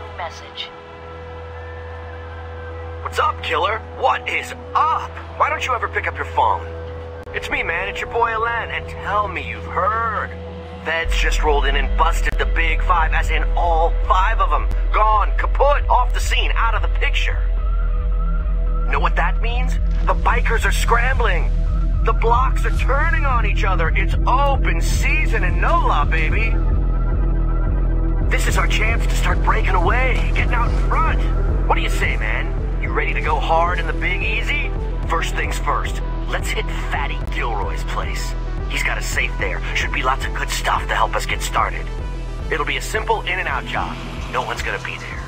new message. What's up, killer? What is up? Why don't you ever pick up your phone? It's me, man. It's your boy Alan, and tell me you've heard. Feds just rolled in and busted the big five, as in all five of them. Gone, kaput, off the scene, out of the picture. Know what that means? The bikers are scrambling. The blocks are turning on each other. It's open season in NOLA, baby. This is our chance to start breaking away, getting out in front. What do you say, man? You ready to go hard in the Big Easy? First things first, let's hit Fatty Gilroy's place. He's got a safe there. Should be lots of good stuff to help us get started. It'll be a simple in and out job. No one's gonna be there.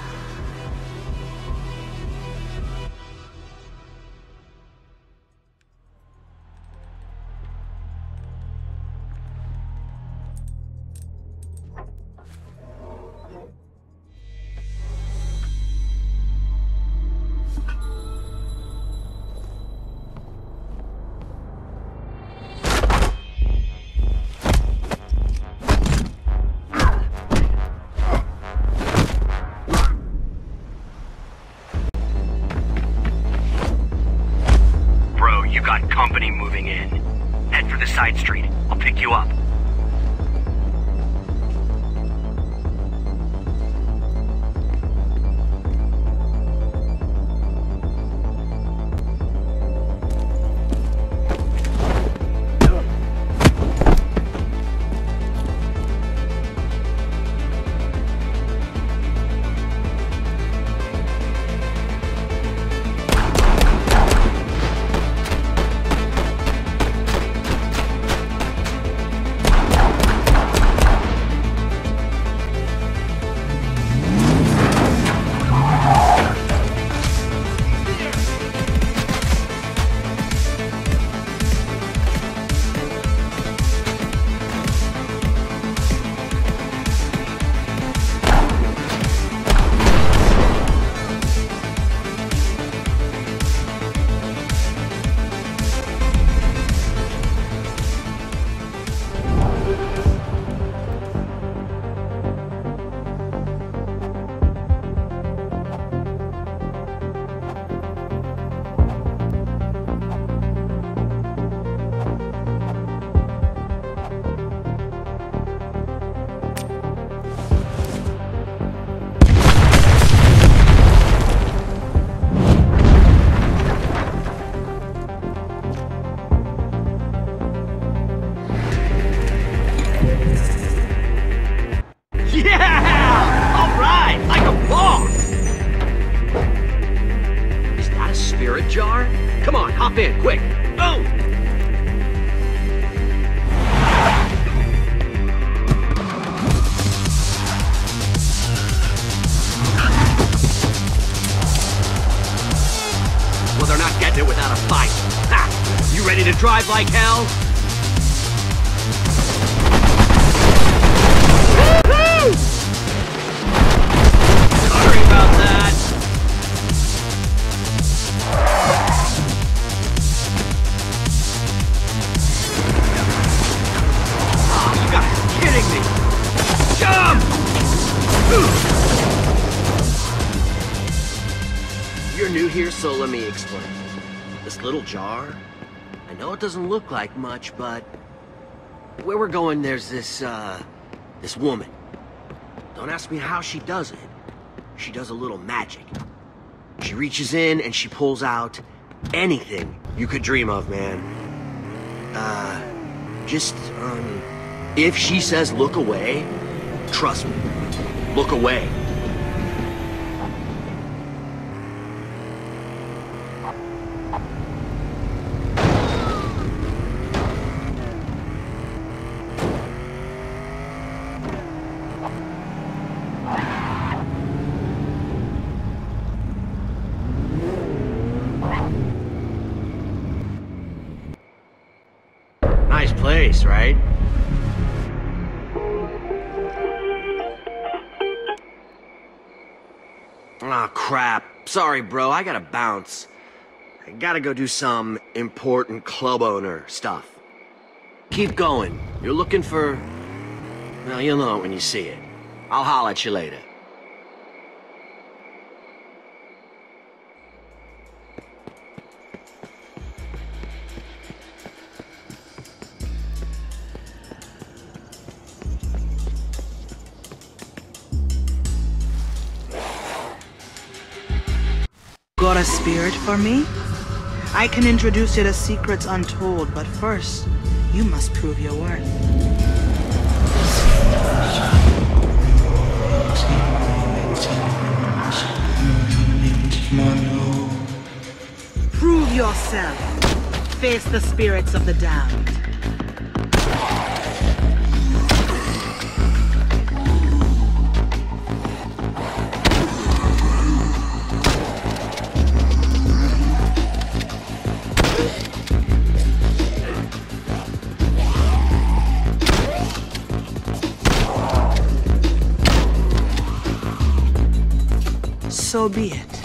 Come on, hop in, quick. Oh! Well, they're not getting it without a fight. Ha! You ready to drive like hell? Sorry about that. You're new here, so let me explain. This little jar, I know it doesn't look like much, but where we're going, there's this, uh, this woman. Don't ask me how she does it. She does a little magic. She reaches in and she pulls out anything you could dream of, man. Uh, just, um, if she says look away, trust me, look away. Nice place, right? Aw, crap. Sorry, bro. I gotta bounce. I Gotta go do some important club owner stuff. Keep going. You're looking for... Well, you'll know it when you see it. I'll holler at you later. Got a spirit for me? I can introduce you to secrets untold, but first, you must prove your worth. Prove yourself. Face the spirits of the damned. So be it.